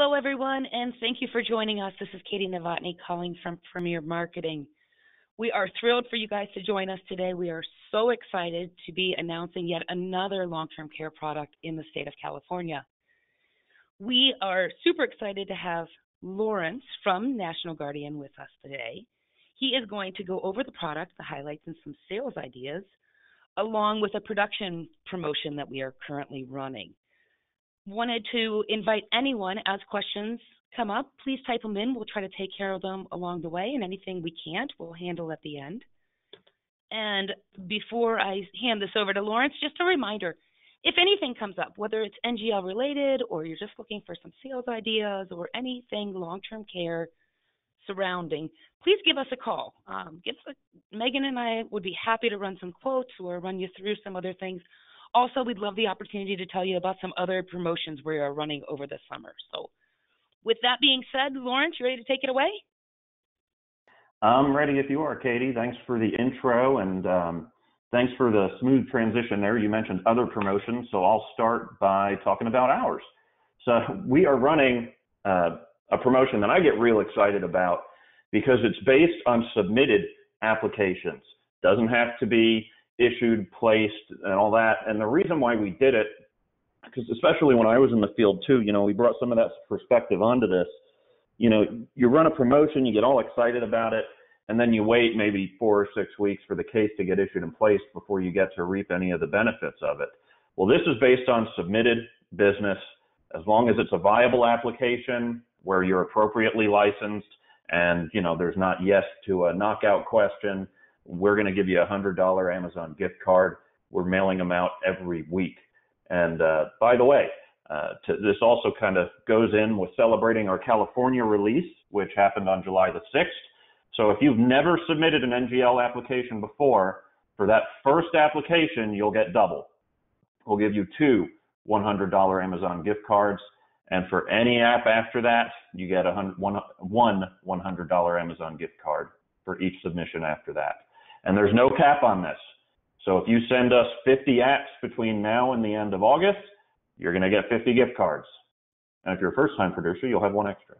Hello, everyone, and thank you for joining us. This is Katie Novotny calling from Premier Marketing. We are thrilled for you guys to join us today. We are so excited to be announcing yet another long term care product in the state of California. We are super excited to have Lawrence from National Guardian with us today. He is going to go over the product, the highlights, and some sales ideas, along with a production promotion that we are currently running wanted to invite anyone as questions come up, please type them in. We'll try to take care of them along the way, and anything we can't, we'll handle at the end. And before I hand this over to Lawrence, just a reminder if anything comes up, whether it's NGL related or you're just looking for some sales ideas or anything long term care surrounding, please give us a call. Um, give Megan and I would be happy to run some quotes or run you through some other things also, we'd love the opportunity to tell you about some other promotions we are running over the summer. So, with that being said, Lawrence, you ready to take it away? I'm ready if you are, Katie. Thanks for the intro and um, thanks for the smooth transition there. You mentioned other promotions, so I'll start by talking about ours. So, we are running uh, a promotion that I get real excited about because it's based on submitted applications. Doesn't have to be issued, placed, and all that. And the reason why we did it, because especially when I was in the field too, you know, we brought some of that perspective onto this. You know, you run a promotion, you get all excited about it, and then you wait maybe four or six weeks for the case to get issued and placed before you get to reap any of the benefits of it. Well, this is based on submitted business. As long as it's a viable application where you're appropriately licensed and, you know, there's not yes to a knockout question, we're going to give you a hundred dollar Amazon gift card. We're mailing them out every week. And uh, by the way, uh, to, this also kind of goes in with celebrating our California release, which happened on July the 6th. So if you've never submitted an NGL application before, for that first application, you'll get double. We'll give you two $100 Amazon gift cards. And for any app after that, you get a one, one $100 Amazon gift card for each submission after that. And there's no cap on this. So if you send us 50 apps between now and the end of August, you're going to get 50 gift cards. And if you're a first time producer, you'll have one extra.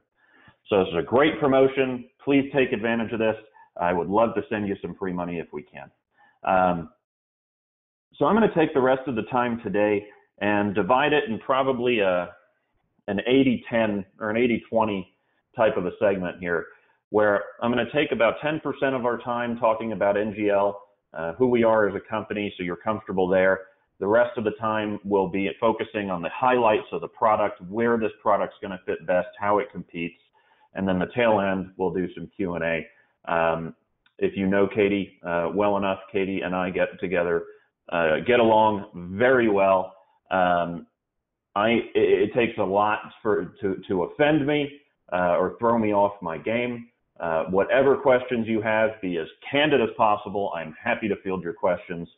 So this is a great promotion. Please take advantage of this. I would love to send you some free money if we can. Um, so I'm going to take the rest of the time today and divide it in probably a, an 80-10 or an 80-20 type of a segment here where I'm going to take about 10% of our time talking about NGL, uh, who we are as a company, so you're comfortable there. The rest of the time will be focusing on the highlights of the product, where this product's going to fit best, how it competes, and then the tail end we'll do some Q&A. Um, if you know Katie uh, well enough, Katie and I get together, uh, get along very well. Um, I it, it, takes a lot for to to offend me uh, or throw me off my game. Uh, whatever questions you have, be as candid as possible. I'm happy to field your questions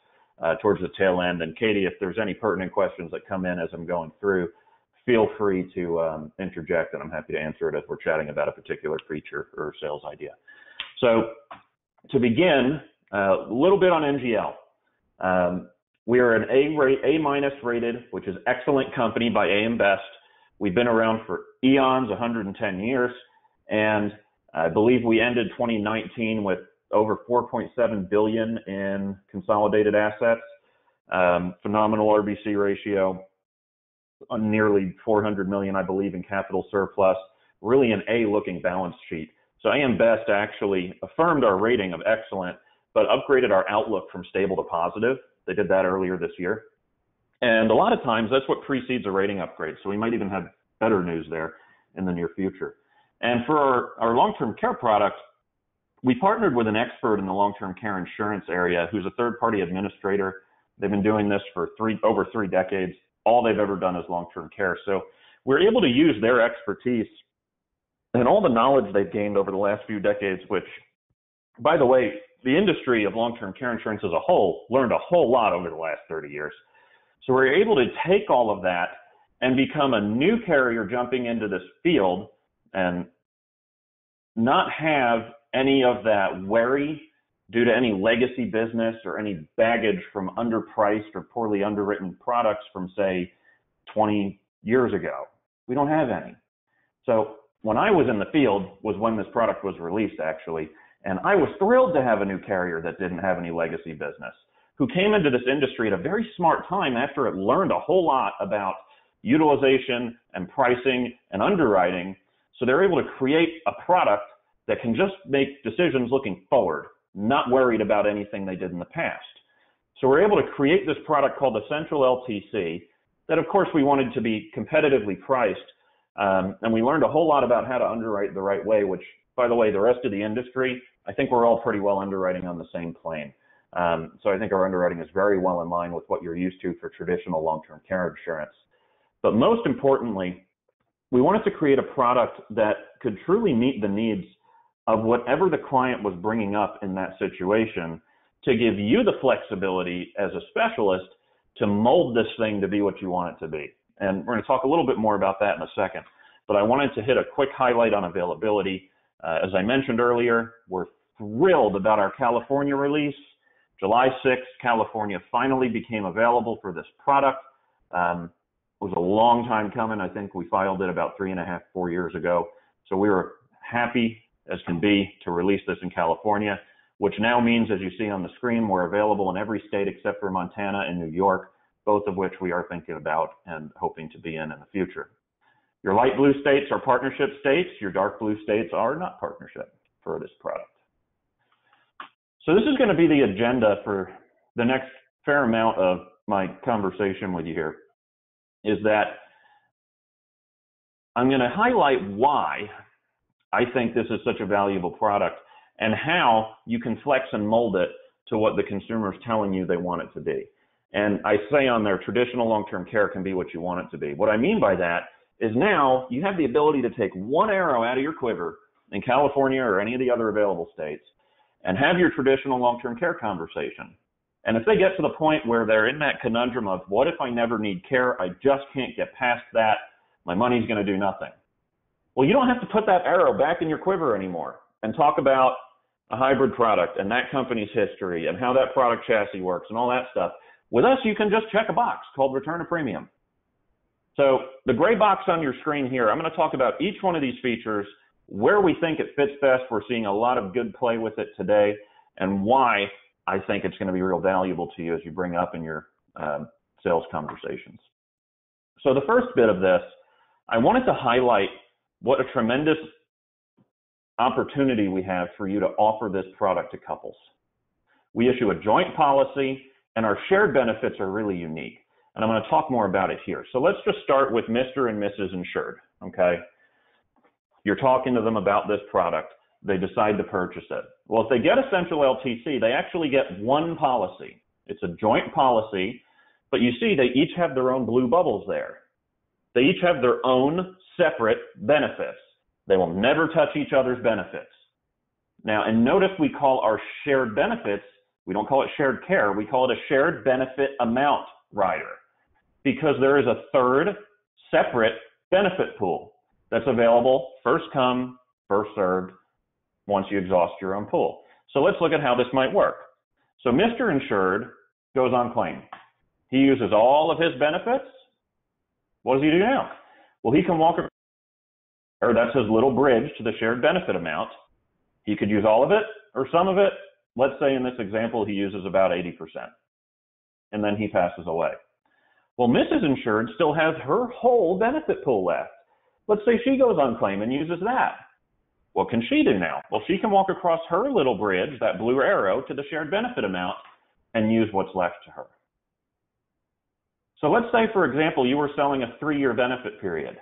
uh, towards the tail end. And Katie, if there's any pertinent questions that come in as I'm going through, feel free to um, interject, and I'm happy to answer it if we're chatting about a particular feature or sales idea. So, to begin, uh, a little bit on NGL. Um, we are an A minus rated, which is excellent company by AM Best. We've been around for eons, 110 years, and I believe we ended 2019 with over 4.7 billion in consolidated assets, um, phenomenal RBC ratio, nearly 400 million, I believe, in capital surplus. Really an A-looking balance sheet. So AM Best actually affirmed our rating of excellent, but upgraded our outlook from stable to positive. They did that earlier this year. And a lot of times that's what precedes a rating upgrade. So we might even have better news there in the near future. And for our, our long-term care product, we partnered with an expert in the long-term care insurance area who's a third-party administrator. They've been doing this for three over three decades. All they've ever done is long-term care. So we're able to use their expertise and all the knowledge they've gained over the last few decades, which, by the way, the industry of long-term care insurance as a whole learned a whole lot over the last 30 years. So we're able to take all of that and become a new carrier jumping into this field and not have any of that worry due to any legacy business or any baggage from underpriced or poorly underwritten products from say 20 years ago. We don't have any. So when I was in the field was when this product was released actually, and I was thrilled to have a new carrier that didn't have any legacy business, who came into this industry at a very smart time after it learned a whole lot about utilization and pricing and underwriting. So they're able to create a product that can just make decisions looking forward, not worried about anything they did in the past. So we're able to create this product called Essential LTC that of course we wanted to be competitively priced. Um, and we learned a whole lot about how to underwrite the right way, which by the way, the rest of the industry, I think we're all pretty well underwriting on the same plane. Um, so I think our underwriting is very well in line with what you're used to for traditional long-term care insurance. But most importantly, we wanted to create a product that could truly meet the needs of whatever the client was bringing up in that situation to give you the flexibility as a specialist to mold this thing to be what you want it to be. And we're going to talk a little bit more about that in a second. But I wanted to hit a quick highlight on availability. Uh, as I mentioned earlier, we're thrilled about our California release. July 6th, California finally became available for this product. Um, was a long time coming. I think we filed it about three and a half, four years ago. So we were happy as can be to release this in California, which now means, as you see on the screen, we're available in every state except for Montana and New York, both of which we are thinking about and hoping to be in in the future. Your light blue states are partnership states. Your dark blue states are not partnership for this product. So this is going to be the agenda for the next fair amount of my conversation with you here is that I'm going to highlight why I think this is such a valuable product and how you can flex and mold it to what the consumer is telling you they want it to be. And I say on there, traditional long-term care can be what you want it to be. What I mean by that is now you have the ability to take one arrow out of your quiver in California or any of the other available states and have your traditional long-term care conversation. And if they get to the point where they're in that conundrum of what if I never need care, I just can't get past that, my money's going to do nothing. Well, you don't have to put that arrow back in your quiver anymore and talk about a hybrid product and that company's history and how that product chassis works and all that stuff. With us, you can just check a box called return a premium. So the gray box on your screen here, I'm going to talk about each one of these features, where we think it fits best. We're seeing a lot of good play with it today and why I think it's going to be real valuable to you as you bring up in your um, sales conversations. So the first bit of this, I wanted to highlight what a tremendous opportunity we have for you to offer this product to couples. We issue a joint policy and our shared benefits are really unique. And I'm going to talk more about it here. So let's just start with Mr. and Mrs. Insured, okay? You're talking to them about this product. They decide to purchase it. Well, if they get Essential LTC, they actually get one policy. It's a joint policy, but you see they each have their own blue bubbles there. They each have their own separate benefits. They will never touch each other's benefits. Now, and notice we call our shared benefits, we don't call it shared care, we call it a shared benefit amount rider because there is a third separate benefit pool that's available first come, first served once you exhaust your own pool. So let's look at how this might work. So Mr. Insured goes on claim. He uses all of his benefits. What does he do now? Well, he can walk or that's his little bridge to the shared benefit amount. He could use all of it or some of it. Let's say in this example, he uses about 80%. And then he passes away. Well, Mrs. Insured still has her whole benefit pool left. Let's say she goes on claim and uses that. What can she do now? Well, she can walk across her little bridge, that blue arrow, to the shared benefit amount and use what's left to her. So let's say, for example, you were selling a three-year benefit period.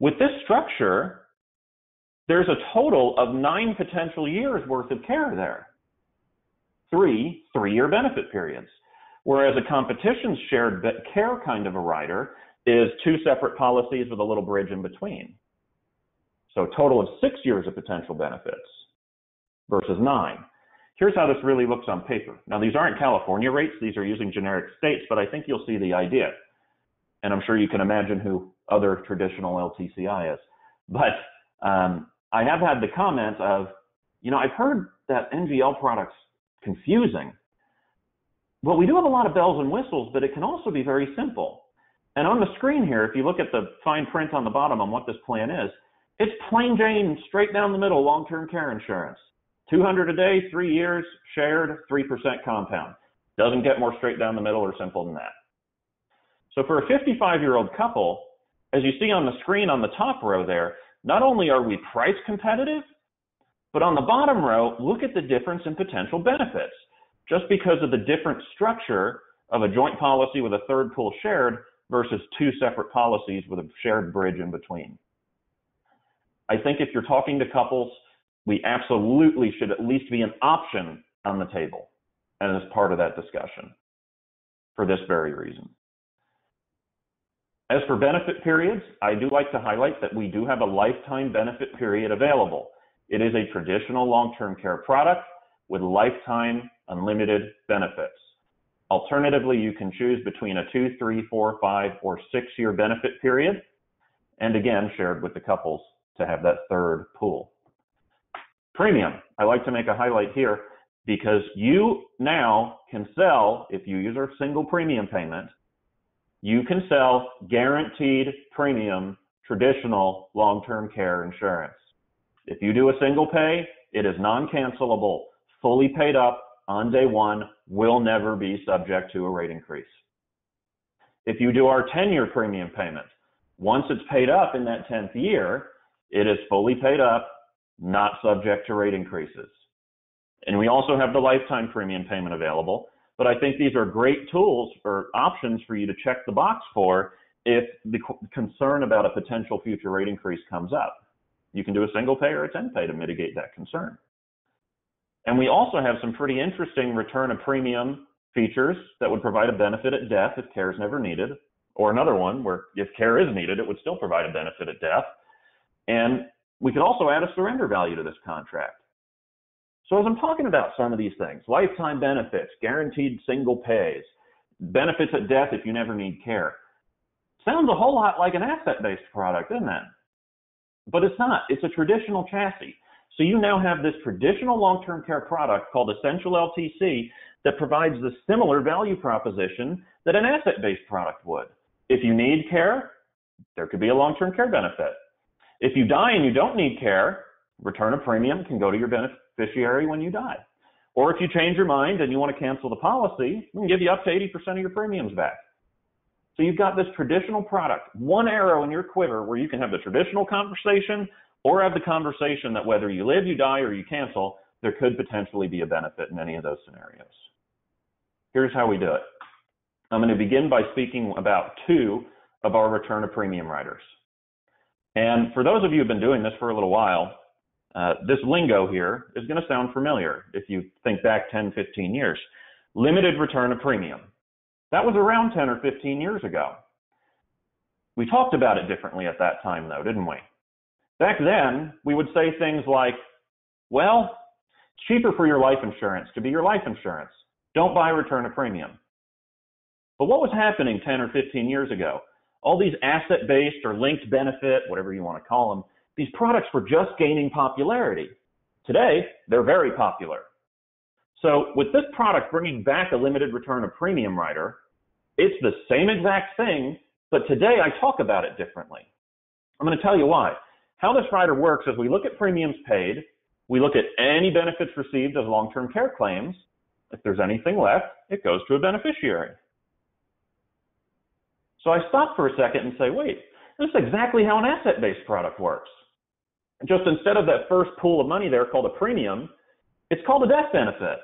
With this structure, there's a total of nine potential years worth of care there. Three three-year benefit periods. Whereas a competition shared care kind of a rider is two separate policies with a little bridge in between. So a total of six years of potential benefits versus nine. Here's how this really looks on paper. Now, these aren't California rates. These are using generic states, but I think you'll see the idea. And I'm sure you can imagine who other traditional LTCI is. But um, I have had the comment of, you know, I've heard that NGL product's confusing. Well, we do have a lot of bells and whistles, but it can also be very simple. And on the screen here, if you look at the fine print on the bottom on what this plan is, It's plain Jane, straight down the middle, long-term care insurance. 200 a day, three years, shared, 3% compound. Doesn't get more straight down the middle or simple than that. So for a 55 year old couple, as you see on the screen on the top row there, not only are we price competitive, but on the bottom row, look at the difference in potential benefits. Just because of the different structure of a joint policy with a third pool shared versus two separate policies with a shared bridge in between. I think if you're talking to couples, we absolutely should at least be an option on the table and as part of that discussion for this very reason. As for benefit periods, I do like to highlight that we do have a lifetime benefit period available. It is a traditional long-term care product with lifetime unlimited benefits. Alternatively, you can choose between a two, three, four, five, or six year benefit period, and again, shared with the couples to have that third pool. Premium, I like to make a highlight here because you now can sell, if you use our single premium payment, you can sell guaranteed premium traditional long-term care insurance. If you do a single pay, it is non-cancelable, fully paid up on day one, will never be subject to a rate increase. If you do our 10-year premium payment, once it's paid up in that 10th year, it is fully paid up, not subject to rate increases. And we also have the lifetime premium payment available. But I think these are great tools or options for you to check the box for if the concern about a potential future rate increase comes up. You can do a single pay or a 10 pay to mitigate that concern. And we also have some pretty interesting return of premium features that would provide a benefit at death if care is never needed, or another one where if care is needed, it would still provide a benefit at death. And we could also add a surrender value to this contract. So as I'm talking about some of these things, lifetime benefits, guaranteed single pays, benefits at death if you never need care, sounds a whole lot like an asset-based product, doesn't it? But it's not. It's a traditional chassis. So you now have this traditional long-term care product called Essential LTC that provides the similar value proposition that an asset-based product would. If you need care, there could be a long-term care benefit. If you die and you don't need care, return of premium can go to your beneficiary when you die. Or if you change your mind and you want to cancel the policy, we can give you up to 80% of your premiums back. So you've got this traditional product, one arrow in your quiver where you can have the traditional conversation or have the conversation that whether you live, you die, or you cancel, there could potentially be a benefit in any of those scenarios. Here's how we do it. I'm going to begin by speaking about two of our return of premium riders. And for those of you who've been doing this for a little while, uh, this lingo here is going to sound familiar if you think back 10, 15 years. Limited return of premium. That was around 10 or 15 years ago. We talked about it differently at that time, though, didn't we? Back then, we would say things like, well, it's cheaper for your life insurance to be your life insurance. Don't buy return of premium. But what was happening 10 or 15 years ago? All these asset based or linked benefit, whatever you want to call them, these products were just gaining popularity. Today, they're very popular. So with this product bringing back a limited return of premium rider, it's the same exact thing, but today I talk about it differently. I'm going to tell you why. How this rider works is we look at premiums paid, we look at any benefits received as long-term care claims. If there's anything left, it goes to a beneficiary. So I stop for a second and say, wait, this is exactly how an asset-based product works. Just instead of that first pool of money there called a premium, it's called a death benefit.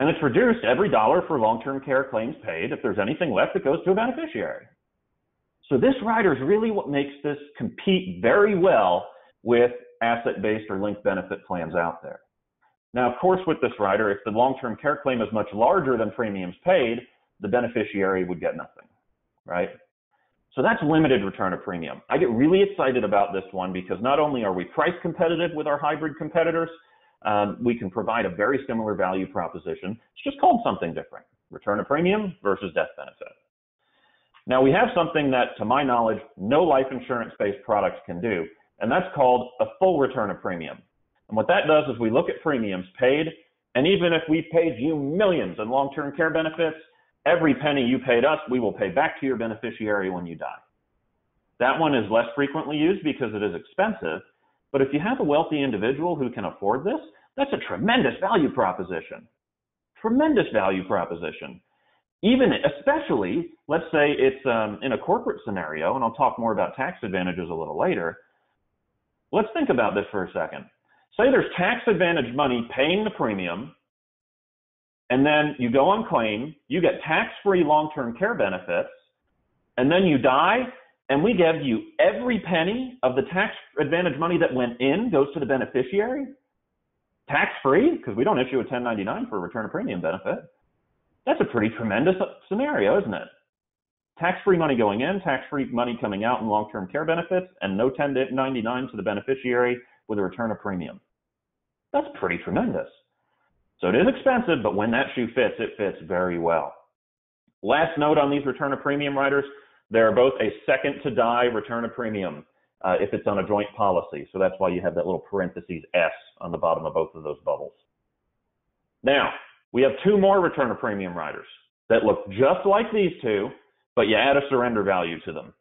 And it's reduced every dollar for long-term care claims paid. If there's anything left, it goes to a beneficiary. So this rider is really what makes this compete very well with asset-based or linked benefit plans out there. Now, of course, with this rider, if the long-term care claim is much larger than premiums paid, the beneficiary would get nothing, right? So that's limited return of premium. I get really excited about this one because not only are we price competitive with our hybrid competitors, um, we can provide a very similar value proposition. It's just called something different, return of premium versus death benefit. Now we have something that, to my knowledge, no life insurance-based products can do, and that's called a full return of premium. And what that does is we look at premiums paid, and even if we paid you millions in long-term care benefits, every penny you paid us, we will pay back to your beneficiary when you die. That one is less frequently used because it is expensive, But if you have a wealthy individual who can afford this, that's a tremendous value proposition. Tremendous value proposition. Even, especially, let's say it's um, in a corporate scenario, and I'll talk more about tax advantages a little later. Let's think about this for a second. Say there's tax advantage money paying the premium, and then you go on claim, you get tax free long term care benefits, and then you die, and we give you every penny of the tax advantage money that went in goes to the beneficiary, tax free, because we don't issue a 1099 for a return of premium benefit. That's a pretty tremendous scenario, isn't it? Tax free money going in, tax free money coming out in long term care benefits, and no 1099 to the beneficiary with a return of premium. That's pretty tremendous. So it is expensive, but when that shoe fits, it fits very well. Last note on these return of premium riders, they're both a second to die return of premium uh, if it's on a joint policy. So that's why you have that little parentheses S on the bottom of both of those bubbles. Now, we have two more return of premium riders that look just like these two, but you add a surrender value to them.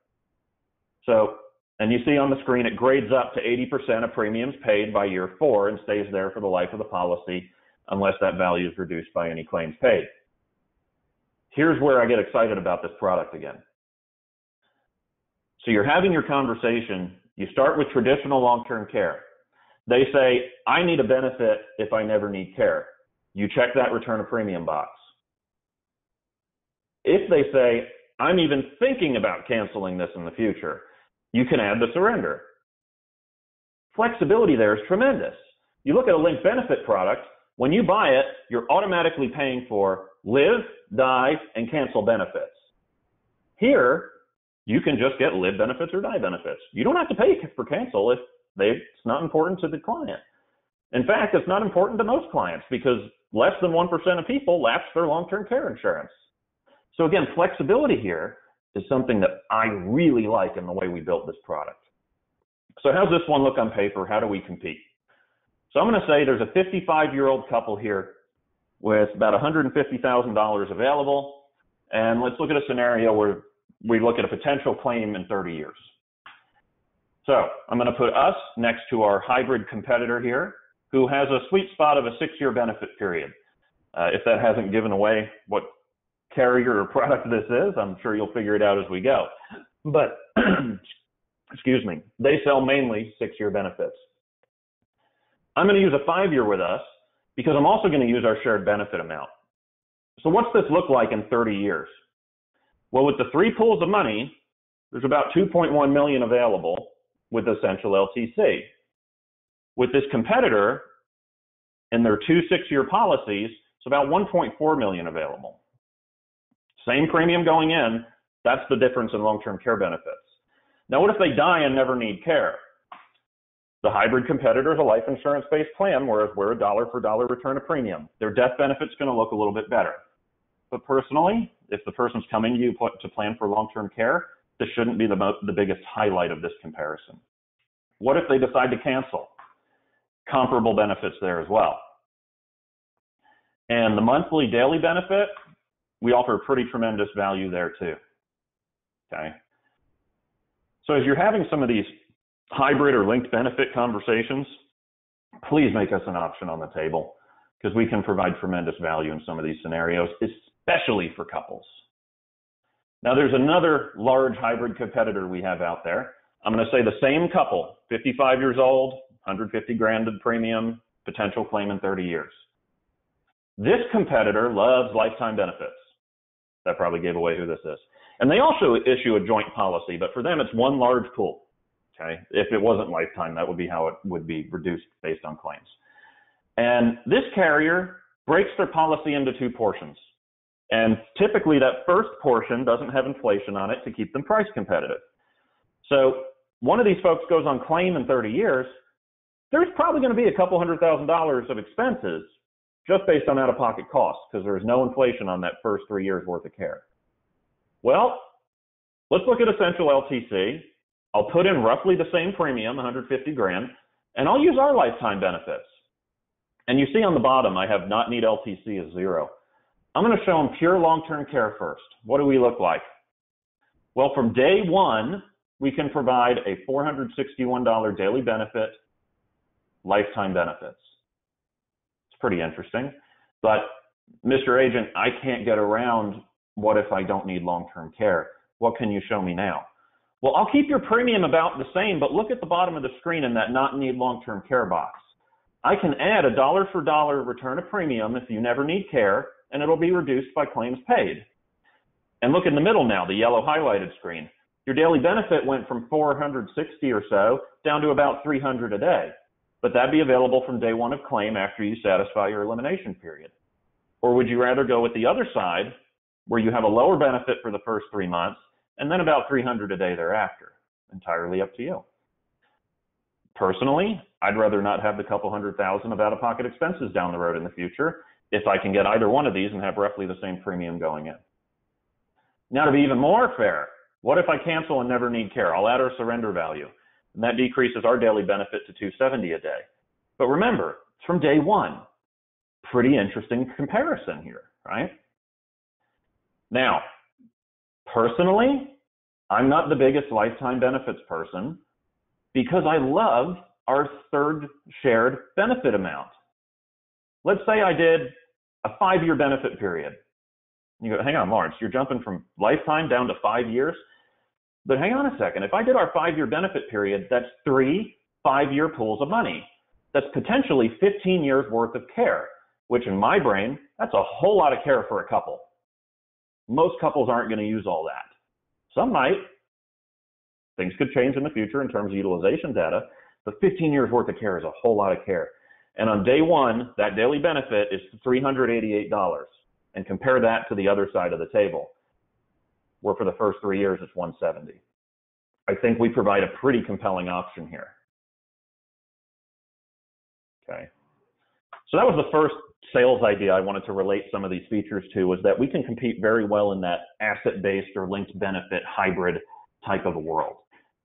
So, and you see on the screen, it grades up to 80% of premiums paid by year four and stays there for the life of the policy unless that value is reduced by any claims paid. Here's where I get excited about this product again. So you're having your conversation. You start with traditional long-term care. They say, I need a benefit if I never need care. You check that return a premium box. If they say, I'm even thinking about canceling this in the future, you can add the surrender. Flexibility there is tremendous. You look at a linked benefit product, when you buy it, you're automatically paying for live, die, and cancel benefits. Here, you can just get live benefits or die benefits. You don't have to pay for cancel if they, it's not important to the client. In fact, it's not important to most clients because less than 1% of people lapse their long-term care insurance. So again, flexibility here is something that I really like in the way we built this product. So how's this one look on paper? How do we compete? So I'm going to say there's a 55 year old couple here with about $150,000 available. And let's look at a scenario where we look at a potential claim in 30 years. So I'm going to put us next to our hybrid competitor here, who has a sweet spot of a six year benefit period. Uh, if that hasn't given away what carrier or product this is, I'm sure you'll figure it out as we go. But, excuse me, they sell mainly six year benefits. I'm going to use a five year with us because I'm also going to use our shared benefit amount. So what's this look like in 30 years? Well, with the three pools of money, there's about 2.1 million available with Essential LTC. With this competitor and their two six-year policies, it's about 1.4 million available. Same premium going in, that's the difference in long-term care benefits. Now, what if they die and never need care? The hybrid competitor is a life insurance based plan, whereas we're a dollar for dollar return of premium. Their death benefit's going to look a little bit better. But personally, if the person's coming to you to plan for long term care, this shouldn't be the, the biggest highlight of this comparison. What if they decide to cancel? Comparable benefits there as well. And the monthly daily benefit, we offer pretty tremendous value there too. Okay. So as you're having some of these hybrid or linked benefit conversations, please make us an option on the table because we can provide tremendous value in some of these scenarios, especially for couples. Now, there's another large hybrid competitor we have out there. I'm going to say the same couple, 55 years old, 150 grand of premium, potential claim in 30 years. This competitor loves lifetime benefits. That probably gave away who this is. And they also issue a joint policy, but for them, it's one large pool. Okay. If it wasn't lifetime, that would be how it would be reduced based on claims. And this carrier breaks their policy into two portions. And typically that first portion doesn't have inflation on it to keep them price competitive. So one of these folks goes on claim in 30 years, there's probably going to be a couple hundred thousand dollars of expenses just based on out of pocket costs because there's no inflation on that first three years worth of care. Well, let's look at Essential LTC I'll put in roughly the same premium, 150 grand, and I'll use our lifetime benefits. And you see on the bottom, I have not need LTC as zero. I'm going to show them pure long-term care first. What do we look like? Well, from day one, we can provide a $461 daily benefit lifetime benefits. It's pretty interesting. But, Mr. Agent, I can't get around what if I don't need long term care? What can you show me now? Well, I'll keep your premium about the same, but look at the bottom of the screen in that not need long term care box. I can add a dollar for dollar return of premium if you never need care, and it'll be reduced by claims paid. And look in the middle now, the yellow highlighted screen. Your daily benefit went from 460 or so down to about 300 a day, but that'd be available from day one of claim after you satisfy your elimination period. Or would you rather go with the other side, where you have a lower benefit for the first three months and then about 300 a day thereafter? Entirely up to you. Personally, I'd rather not have the couple hundred thousand of out-of-pocket expenses down the road in the future if I can get either one of these and have roughly the same premium going in. Now, to be even more fair, what if I cancel and never need care? I'll add our surrender value, and that decreases our daily benefit to 270 a day. But remember, it's from day one. Pretty interesting comparison here, right? Now, personally, I'm not the biggest lifetime benefits person because I love our third shared benefit amount. Let's say I did a five year benefit period. You go, hang on, Lawrence, you're jumping from lifetime down to five years. But hang on a second. If I did our five year benefit period, that's three five year pools of money. That's potentially 15 years worth of care, which in my brain, that's a whole lot of care for a couple. Most couples aren't going to use all that. Some might. Things could change in the future in terms of utilization data, but 15 years worth of care is a whole lot of care. And on day one, that daily benefit is $388 and compare that to the other side of the table, where for the first three years it's 170. I think we provide a pretty compelling option here. Okay. So that was the first sales idea I wanted to relate some of these features to was that we can compete very well in that asset-based or linked benefit hybrid type of a world.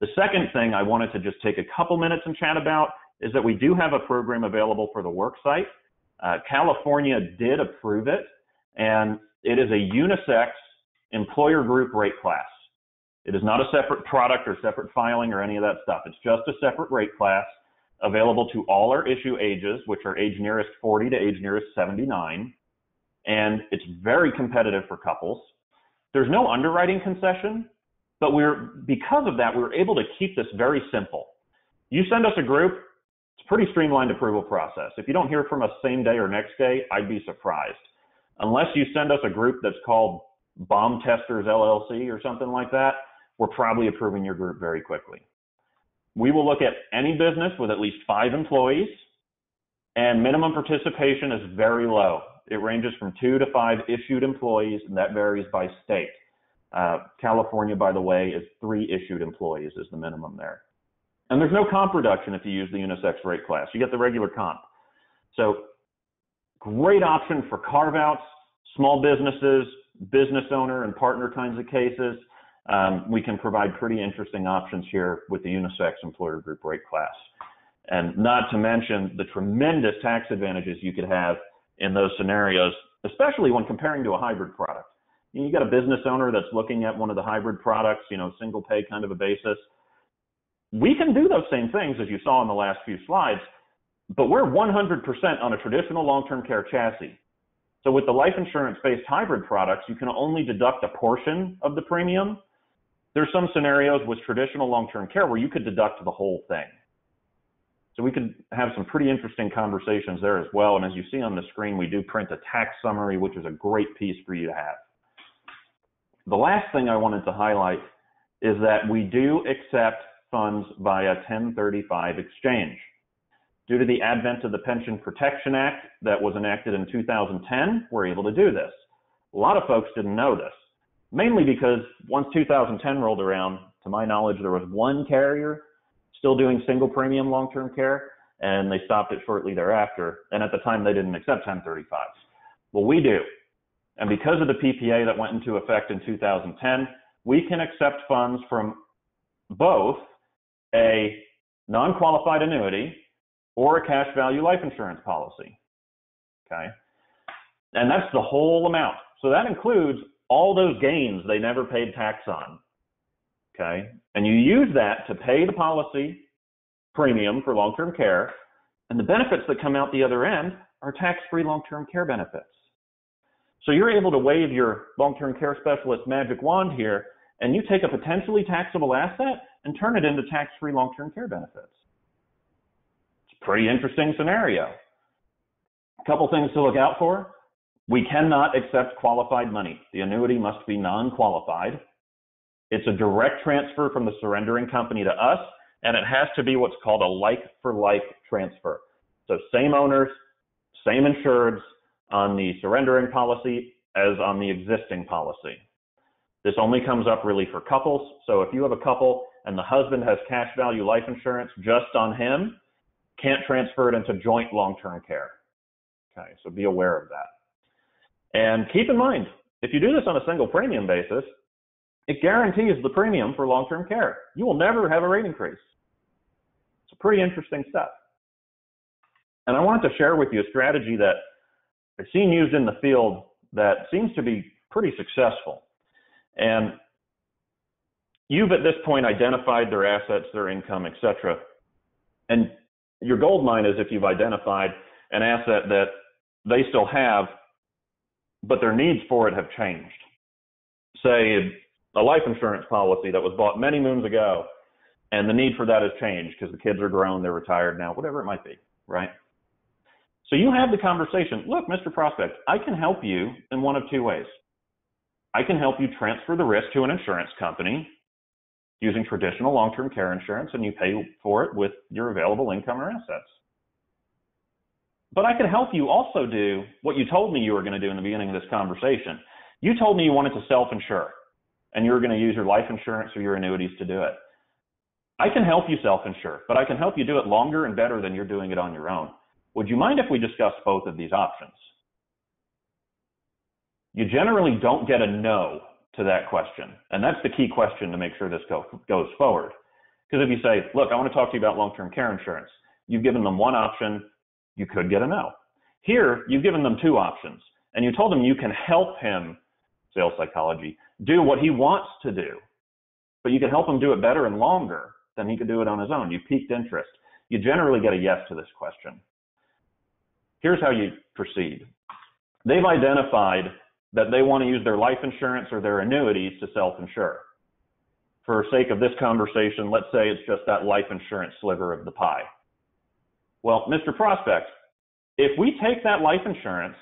The second thing I wanted to just take a couple minutes and chat about is that we do have a program available for the work site. Uh, California did approve it and it is a unisex employer group rate class. It is not a separate product or separate filing or any of that stuff. It's just a separate rate class available to all our issue ages, which are age nearest 40 to age nearest 79. And it's very competitive for couples. There's no underwriting concession, but we're, because of that, we are able to keep this very simple. You send us a group, it's a pretty streamlined approval process. If you don't hear from us same day or next day, I'd be surprised unless you send us a group that's called Bomb Testers LLC or something like that, we're probably approving your group very quickly. We will look at any business with at least five employees, and minimum participation is very low. It ranges from two to five issued employees, and that varies by state. Uh, California, by the way, is three issued employees is the minimum there. And there's no comp reduction if you use the unisex rate class. You get the regular comp. So Great option for carve outs, small businesses, business owner and partner kinds of cases. Um, we can provide pretty interesting options here with the unisex employer group rate class. And not to mention the tremendous tax advantages you could have in those scenarios, especially when comparing to a hybrid product. You, got a business owner that's looking at one of the hybrid products, you know, single pay kind of a basis. We can do those same things as you saw in the last few slides, but we're 100% on a traditional long-term care chassis. So with the life insurance-based hybrid products, you can only deduct a portion of the premium. There's some scenarios with traditional long-term care where you could deduct the whole thing. So we could have some pretty interesting conversations there as well. And as you see on the screen, we do print a tax summary, which is a great piece for you to have. The last thing I wanted to highlight is that we do accept funds via 1035 exchange. Due to the advent of the Pension Protection Act that was enacted in 2010, we're able to do this. A lot of folks didn't know this, mainly because once 2010 rolled around, to my knowledge, there was one carrier still doing single premium long-term care, and they stopped it shortly thereafter. And at the time, they didn't accept 1035s. Well, we do. And because of the PPA that went into effect in 2010, we can accept funds from both a non-qualified annuity or a cash value life insurance policy. Okay. And that's the whole amount. So that includes all those gains they never paid tax on. Okay. And you use that to pay the policy premium for long term care. And the benefits that come out the other end are tax-free long-term care benefits. So you're able to wave your long-term care specialist magic wand here, and you take a potentially taxable asset and turn it into tax-free long-term care benefits. It's a pretty interesting scenario. A couple things to look out for. We cannot accept qualified money. The annuity must be non-qualified. It's a direct transfer from the surrendering company to us, and it has to be what's called a like for like transfer. So same owners, same insureds on the surrendering policy as on the existing policy. This only comes up really for couples. So if you have a couple and the husband has cash value life insurance just on him, can't transfer it into joint long-term care. Okay, so be aware of that. And keep in mind, if you do this on a single premium basis, it guarantees the premium for long-term care. You will never have a rate increase. It's a pretty interesting step. And I wanted to share with you a strategy that I've seen used in the field that seems to be pretty successful. And you've at this point identified their assets, their income, etc. And your gold mine is if you've identified an asset that they still have, but their needs for it have changed. Say a life insurance policy that was bought many moons ago, and the need for that has changed because the kids are grown, they're retired now, whatever it might be, right? So you have the conversation. Look, Mr. Prospect, I can help you in one of two ways. I can help you transfer the risk to an insurance company using traditional long-term care insurance, and you pay for it with your available income or assets. But I can help you also do what you told me you were going to do in the beginning of this conversation. You told me you wanted to self-insure, and you were going to use your life insurance or your annuities to do it. I can help you self-insure, but I can help you do it longer and better than you're doing it on your own. Would you mind if we discuss both of these options? You generally don't get a no to that question. And that's the key question to make sure this go, goes forward. Because if you say, look, I want to talk to you about long-term care insurance, you've given them one option, you could get a no. Here, you've given them two options, and you told them you can help him, sales psychology, do what he wants to do, but you can help him do it better and longer than he could do it on his own. You piqued interest. You generally get a yes to this question. Here's how you proceed. They've identified that they want to use their life insurance or their annuities to self-insure. For sake of this conversation, let's say it's just that life insurance sliver of the pie. Well, Mr. Prospect, if we take that life insurance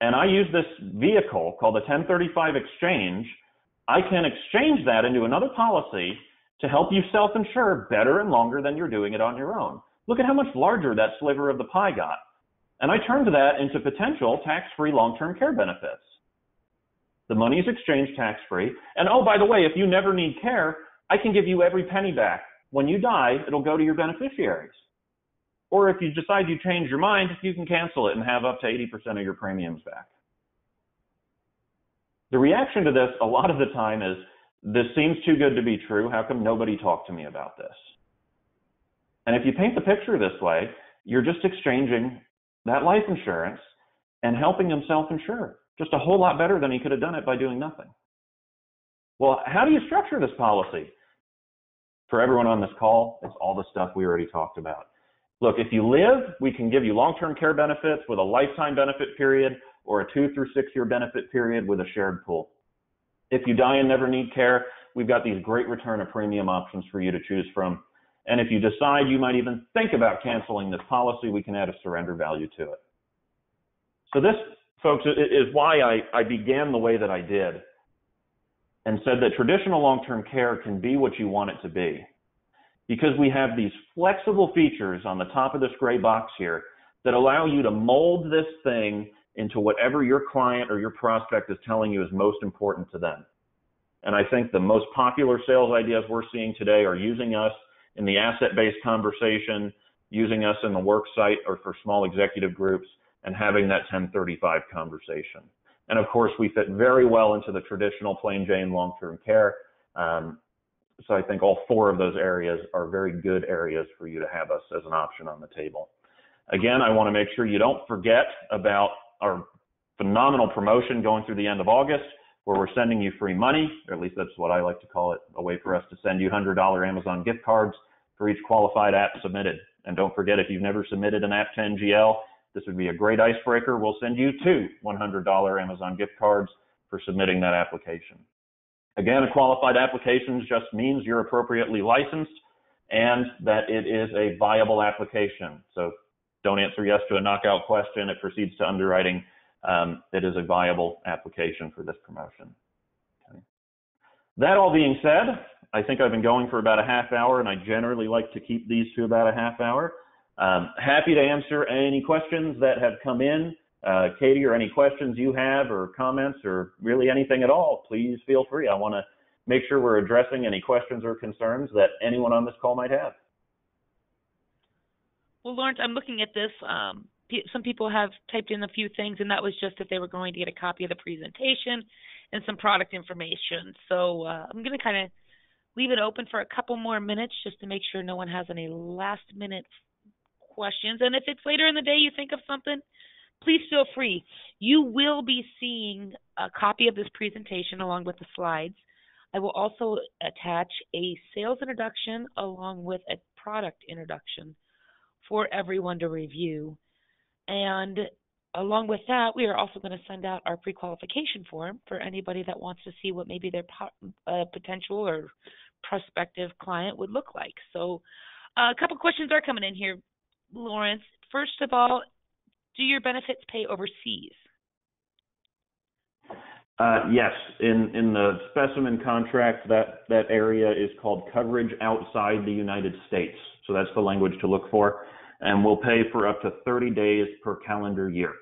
and I use this vehicle called the 1035 exchange, I can exchange that into another policy to help you self-insure better and longer than you're doing it on your own. Look at how much larger that sliver of the pie got. And I turned that into potential tax-free long-term care benefits. The money is exchanged tax-free. And oh, by the way, if you never need care, I can give you every penny back. When you die, it'll go to your beneficiaries. Or if you decide you change your mind, you can cancel it and have up to 80% of your premiums back. The reaction to this a lot of the time is, this seems too good to be true. How come nobody talked to me about this? And if you paint the picture this way, you're just exchanging that life insurance and helping him self-insure just a whole lot better than he could have done it by doing nothing. Well, how do you structure this policy? For everyone on this call, it's all the stuff we already talked about. Look, if you live, we can give you long-term care benefits with a lifetime benefit period or a two through six year benefit period with a shared pool. If you die and never need care, we've got these great return of premium options for you to choose from and if you decide you might even think about canceling this policy, we can add a surrender value to it. So this, folks, is why I, I began the way that I did and said that traditional long-term care can be what you want it to be. Because we have these flexible features on the top of this gray box here that allow you to mold this thing into whatever your client or your prospect is telling you is most important to them. And I think the most popular sales ideas we're seeing today are using us in the asset-based conversation, using us in the work site or for small executive groups, and having that 1035 conversation. And of course, we fit very well into the traditional plain Jane long-term care. Um, so I think all four of those areas are very good areas for you to have us as an option on the table. Again, I want to make sure you don't forget about our phenomenal promotion going through the end of August where we're sending you free money, or at least that's what I like to call it, a way for us to send you $100 Amazon gift cards for each qualified app submitted. And don't forget, if you've never submitted an app to NGL, this would be a great icebreaker. We'll send you two $100 Amazon gift cards for submitting that application. Again, a qualified application just means you're appropriately licensed and that it is a viable application. So don't answer yes to a knockout question. It proceeds to underwriting. Um, it is a viable application for this promotion. Okay. That all being said, I think I've been going for about a half hour, and I generally like to keep these to about a half hour. Um, happy to answer any questions that have come in. Uh, Katie, or any questions you have, or comments, or really anything at all, please feel free. I want to make sure we're addressing any questions or concerns that anyone on this call might have. Well, Lawrence, I'm looking at this. Um, some people have typed in a few things, and that was just that they were going to get a copy of the presentation and some product information. So uh, I'm going to kind of leave it open for a couple more minutes just to make sure no one has any last minute questions. And if it's later in the day you think of something, please feel free. You will be seeing a copy of this presentation along with the slides. I will also attach a sales introduction along with a product introduction for everyone to review. And along with that, we are also going to send out our pre-qualification form for anybody that wants to see what maybe their uh, potential or prospective client would look like. So uh, a couple questions are coming in here, Lawrence. First of all, do your benefits pay overseas? Uh, yes, in in the specimen contract, that that area is called coverage outside the United States. So that's the language to look for, and we'll pay for up to 30 days per calendar year.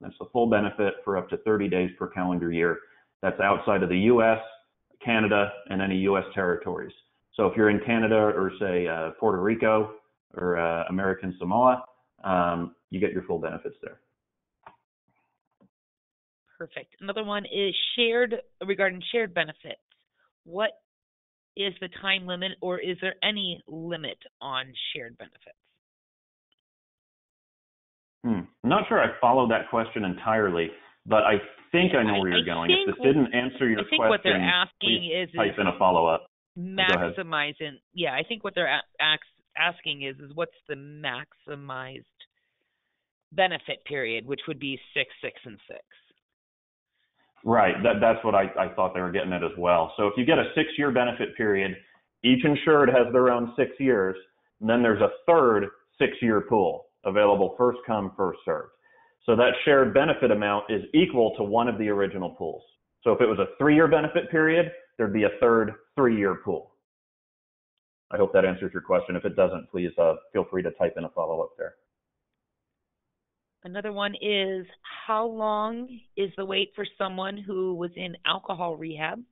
That's the full benefit for up to 30 days per calendar year. That's outside of the U.S., Canada, and any U.S. territories. So if you're in Canada or say uh, Puerto Rico or uh, American Samoa, um, you get your full benefits there. Perfect. Another one is shared regarding shared benefits. What is the time limit, or is there any limit on shared benefits? Hmm. I'm not sure I followed that question entirely, but I think I know where you're I going. If this didn't answer your I think question, what they're asking is, type is in a follow up. maximizing. Yeah, I think what they're a- asking is, is what's the maximized benefit period, which would be six, six, and six. Right. That, that's what I, I thought they were getting at as well. So if you get a six year benefit period, each insured has their own six years, and then there's a third six year pool available first come, first served. So that shared benefit amount is equal to one of the original pools. So if it was a three year benefit period, there'd be a third three year pool. I hope that answers your question. If it doesn't, please uh, feel free to type in a follow up there. Another one is how long is the wait for someone who was in alcohol rehab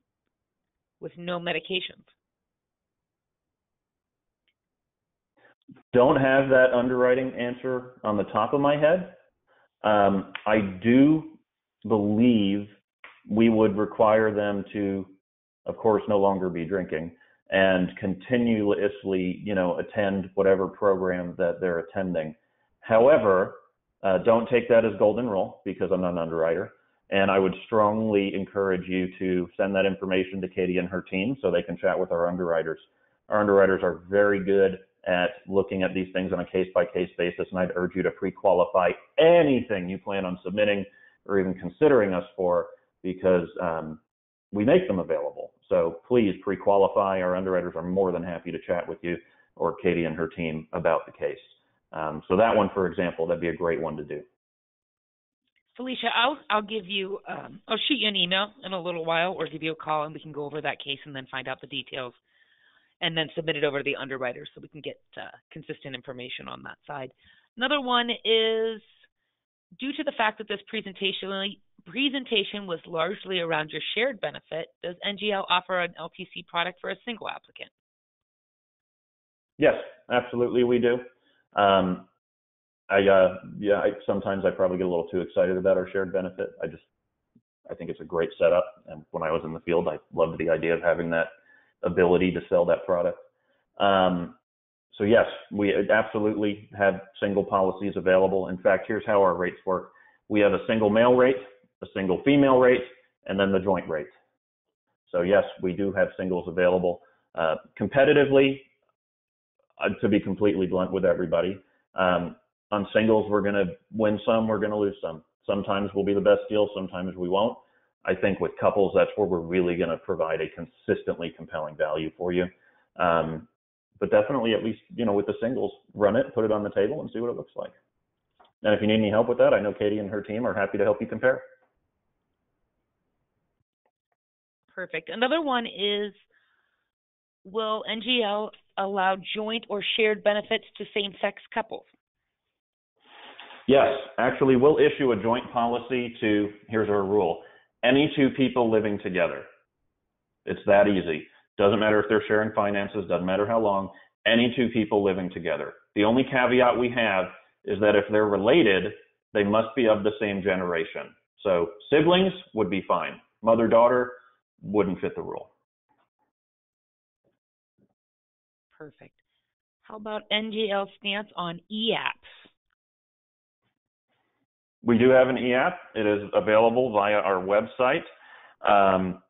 with no medications? Don't have that underwriting answer on the top of my head. Um, I do believe we would require them to, of course, no longer be drinking and continuously, you know, attend whatever program that they're attending. However, uh, don't take that as golden rule because I'm not an underwriter. And I would strongly encourage you to send that information to Katie and her team so they can chat with our underwriters. Our underwriters are very good at looking at these things on a case by case basis, and I'd urge you to pre qualify anything you plan on submitting or even considering us for because um, we make them available. So please pre qualify. Our underwriters are more than happy to chat with you or Katie and her team about the case. Um, so that one, for example, that'd be a great one to do. Felicia, I'll I'll give you um, I'll shoot you an email in a little while, or give you a call, and we can go over that case and then find out the details, and then submit it over to the underwriter so we can get uh, consistent information on that side. Another one is due to the fact that this presentation presentation was largely around your shared benefit. Does NGL offer an LTC product for a single applicant? Yes, absolutely, we do. Um, I uh, yeah, I, sometimes I probably get a little too excited about our shared benefit. I just I think it's a great setup, and when I was in the field, I loved the idea of having that ability to sell that product. Um, so yes, we absolutely have single policies available. In fact, here's how our rates work: we have a single male rate, a single female rate, and then the joint rate. So yes, we do have singles available. Uh, competitively, uh, to be completely blunt with everybody. Um, on singles, we're going to win some, we're going to lose some. Sometimes we'll be the best deal, sometimes we won't. I think with couples, that's where we're really going to provide a consistently compelling value for you. Um, but definitely, at least you know, with the singles, run it, put it on the table, and see what it looks like. And if you need any help with that, I know Katie and her team are happy to help you compare. Perfect. Another one is Will NGL allow joint or shared benefits to same sex couples? Yes, actually, we'll issue a joint policy to, here's our rule, any two people living together. It's that easy. Doesn't matter if they're sharing finances, doesn't matter how long, any two people living together. The only caveat we have is that if they're related, they must be of the same generation. So siblings would be fine. Mother daughter wouldn't fit the rule. Perfect. How about NGL stance on e-apps? We do have an e-app. It is available via our website. Um,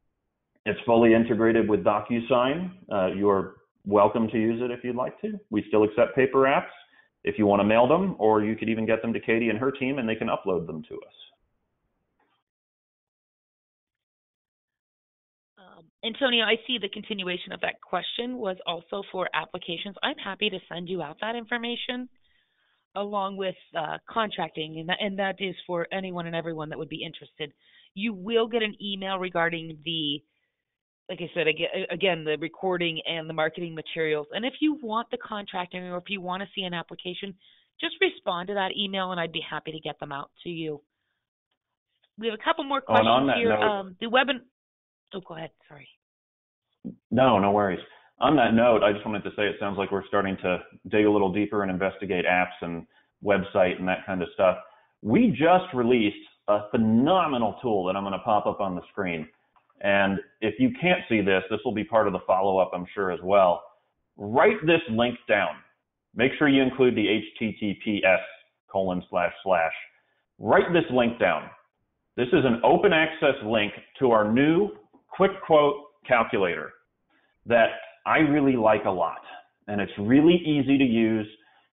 it's fully integrated with DocuSign. Uh, you're welcome to use it if you'd like to. We still accept paper apps if you want to mail them, or you could even get them to Katie and her team and they can upload them to us. Antonio, I see the continuation of that question was also for applications. I'm happy to send you out that information along with uh, contracting, and that, and that is for anyone and everyone that would be interested. You will get an email regarding the, like I said, again, the recording and the marketing materials. And if you want the contracting or if you want to see an application, just respond to that email, and I'd be happy to get them out to you. We have a couple more questions here. note- Um, the web. Oh, go ahead. Sorry. No, no worries. On that note, I just wanted to say it sounds like we're starting to dig a little deeper and investigate apps and website and that kind of stuff. We just released a phenomenal tool that I'm going to pop up on the screen. And if you can't see this, this will be part of the follow up, I'm sure, as well. Write this link down. Make sure you include the HTTPS colon slash slash. Write this link down. This is an open access link to our new quick quote calculator that I really like a lot. And it's really easy to use.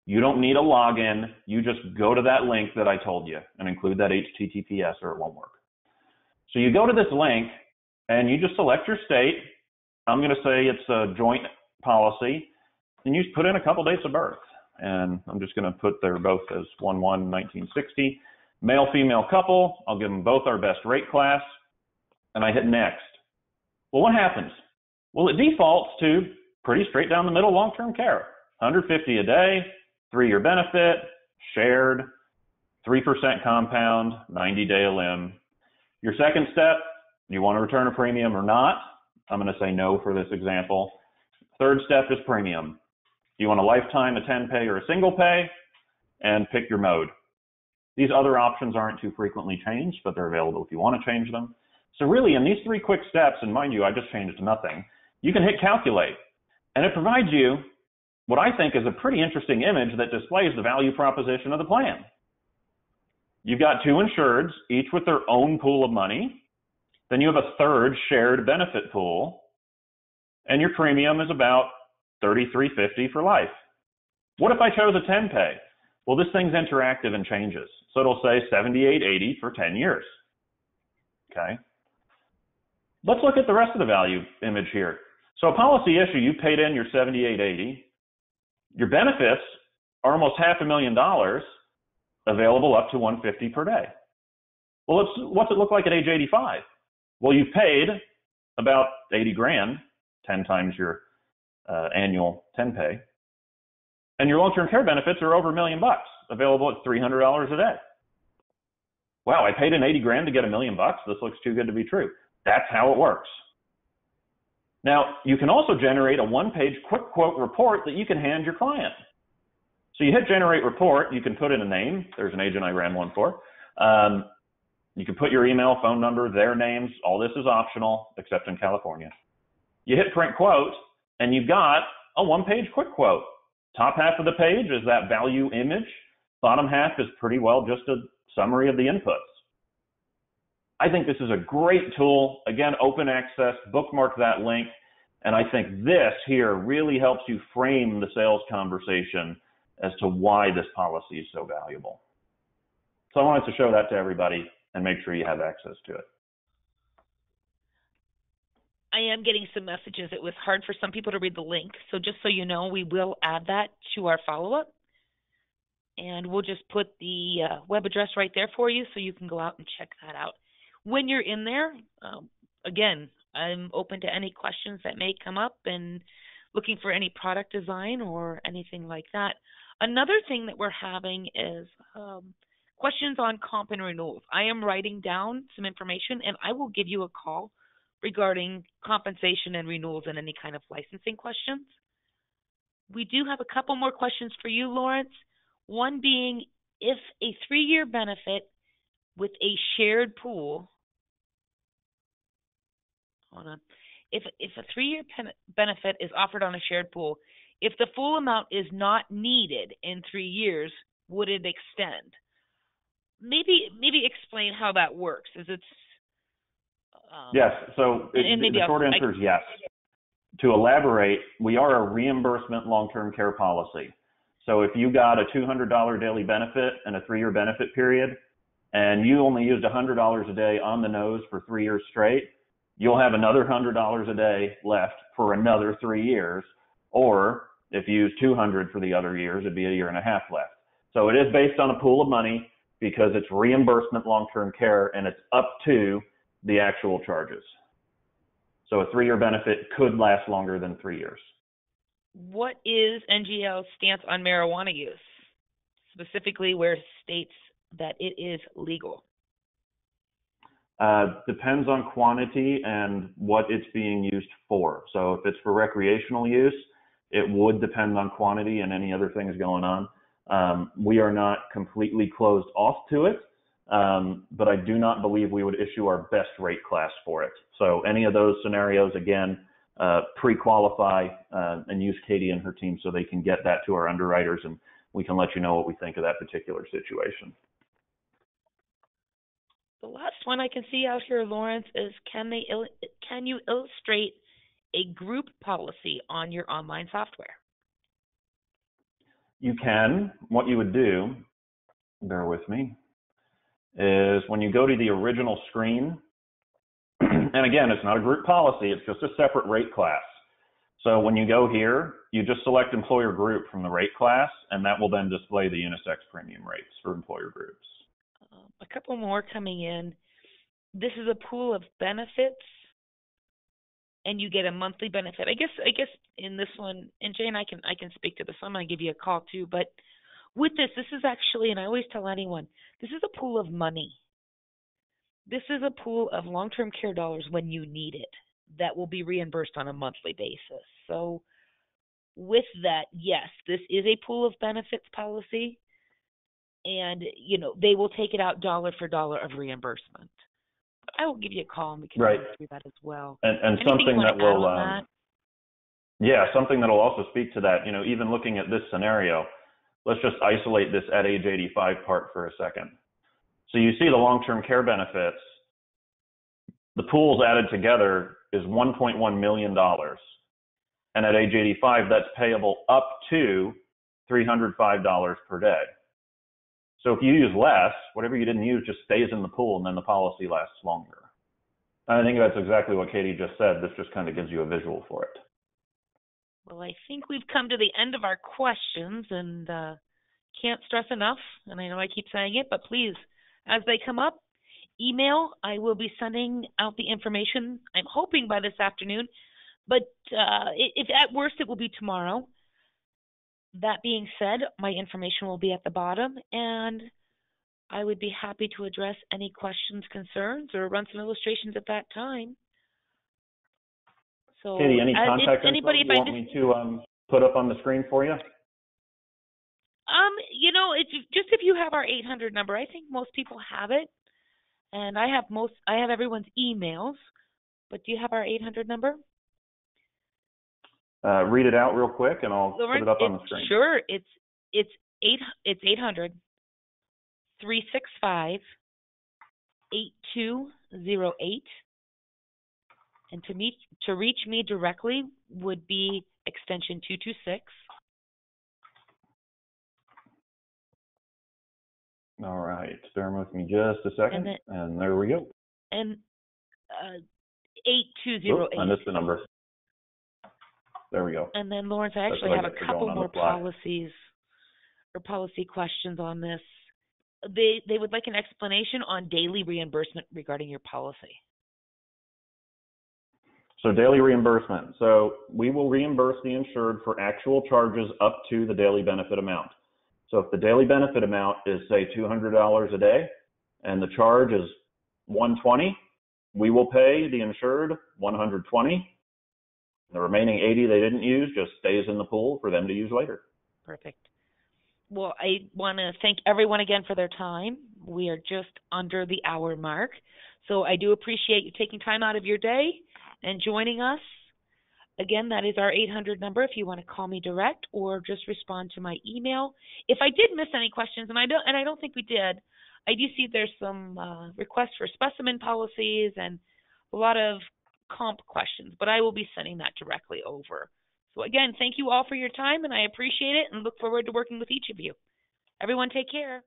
You don't need a login. You just go to that link that I told you and include that HTTPS or it won't work. So you go to this link and you just select your state. I'm going to say it's a joint policy and you put in a couple dates of birth. And I'm just going to put their both as 1 1 1960. Male female couple. I'll give them both our best rate class. And I hit next. Well, what happens? Well, it defaults to pretty straight down the middle long term care 150 a day, three year benefit, shared, 3% compound, 90 day limb. Your second step, do you want to return a premium or not? I'm going to say no for this example. Third step is premium. Do you want a lifetime, a 10 pay, or a single pay? And pick your mode. These other options aren't too frequently changed, but they're available if you want to change them. So really, in these three quick steps, and mind you, I just changed to nothing, you can hit calculate. And it provides you what I think is a pretty interesting image that displays the value proposition of the plan. You've got two insureds, each with their own pool of money. Then you have a third shared benefit pool, and your premium is about 33.50 for life. What if I chose a 10 pay? Well, this thing's interactive and changes. So it'll say 78.80 for 10 years. Okay. Let's look at the rest of the value image here. So a policy issue, you paid in your 78.80. Your benefits are almost half a million dollars available up to 150 per day. Well, what's it look like at age 85? Well, you've paid about 80 grand, 10 times your uh, annual 10 pay, and your long-term care benefits are over a million bucks, available at $300 a day. Wow, I paid in 80 grand to get a million bucks. This looks too good to be true. That's how it works. Now, you can also generate a one-page quick quote report that you can hand your client. So you hit generate report, you can put in a name. There's an agent I ran one for. Um, you can put your email, phone number, their names. All this is optional, except in California. You hit print quote, and you've got a one-page quick quote. Top half of the page is that value image. Bottom half is pretty well just a summary of the inputs. I think this is a great tool. Again, open access, bookmark that link. And I think this here really helps you frame the sales conversation as to why this policy is so valuable. So I wanted to show that to everybody and make sure you have access to it. I am getting some messages. It was hard for some people to read the link. So just so you know, we will add that to our follow up. And we'll just put the uh, web address right there for you so you can go out and check that out. When you're in there, um, again, I'm open to any questions that may come up and looking for any product design or anything like that. Another thing that we're having is um, questions on comp and renewals. I am writing down some information and I will give you a call regarding compensation and renewals and any kind of licensing questions. We do have a couple more questions for you, Lawrence. One being if a three year benefit with a shared pool, hold on, if, if a three year benefit is offered on a shared pool, if the full amount is not needed in three years, would it extend? Maybe maybe explain how that works. Is it um, yes. So it, the short I'll, answer I, is yes. To elaborate, we are a reimbursement long-term care policy. So if you got a $200 daily benefit and a three-year benefit period, and you only used $100 a day on the nose for three years straight, you'll have another $100 a day left for another three years. Or if you use 200 for the other years, it'd be a year and a half left. So it is based on a pool of money because it's reimbursement long-term care and it's up to the actual charges. So a three-year benefit could last longer than three years. What is NGL's stance on marijuana use, specifically where states that it is legal? Uh, depends on quantity and what it's being used for. So if it's for recreational use, it would depend on quantity and any other things going on. Um, we are not completely closed off to it. Um, but I do not believe we would issue our best rate class for it. So any of those scenarios, again, uh, pre-qualify uh, and use Katie and her team so they can get that to our underwriters and we can let you know what we think of that particular situation. The last one I can see out here, Lawrence, is can they can you illustrate a group policy on your online software? You can. What you would do, bear with me, is when you go to the original screen, and again, it's not a group policy, it's just a separate rate class. So when you go here, you just select employer group from the rate class, and that will then display the unisex premium rates for employer groups. A couple more coming in. This is a pool of benefits, and you get a monthly benefit. I guess I guess in this one, and Jane, I can I can speak to this. I'm going to give you a call too, but with this, this is actually, and I always tell anyone, this is a pool of money. This is a pool of long term care dollars when you need it that will be reimbursed on a monthly basis. So, with that, yes, this is a pool of benefits policy, and you know they will take it out dollar for dollar of reimbursement. I will give you a call and we can right. go through that as well. And, and something that will, um, that? yeah, something that will also speak to that. You know, even looking at this scenario, let's just isolate this at age 85 part for a second. So you see the long-term care benefits, the pools added together is $1.1 million. And at age 85, that's payable up to $305 per day. So if you use less, whatever you didn't use just stays in the pool and then the policy lasts longer. And I think that's exactly what Katie just said. This just kind of gives you a visual for it. Well, I think we've come to the end of our questions and uh, can't stress enough, and I know I keep saying it, but please, as they come up, email. I will be sending out the information, I'm hoping by this afternoon, but uh, if at worst it will be tomorrow. That being said, my information will be at the bottom, and I would be happy to address any questions, concerns, or run some illustrations at that time. So, Katie, any contact uh, anybody, info you want just, me to um, put up on the screen for you? Um, you know, it's just if you have our 800 number, I think most people have it, and I have most, I have everyone's emails. But do you have our 800 number? Uh, read it out real quick, and I'll Lauren, put it up on the screen. Sure, it's it's eight it's 800 365 8208 And to meet to reach me directly would be extension 226. All right. Bear with me just a second. then- And there we go. and uh, 8208. I missed the number. There we go. And then Lawrence, I actually have a couple going on the more policies or policy questions on this. They they would like an explanation on daily reimbursement regarding your policy. So daily reimbursement. So we will reimburse the insured for actual charges up to the daily benefit amount. So if the daily benefit amount is say $200 a day and the charge is 120, we will pay the insured 120. The remaining 80 they didn't use just stays in the pool for them to use later. Perfect. Well, I want to thank everyone again for their time. We are just under the hour mark. So I do appreciate you taking time out of your day and joining us. Again, that is our 800 number if you want to call me direct or just respond to my email. If I did miss any questions, and I don't, and I don't think we did, I do see there's some uh, requests for specimen policies and a lot of comp questions, but I will be sending that directly over. So again, thank you all for your time and I appreciate it and look forward to working with each of you. Everyone take care.